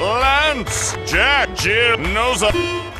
Lance! Jack Jim, knows a...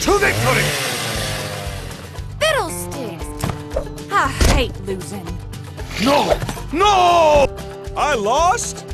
to victory! Fiddlesticks! I hate losing. No! No! I lost?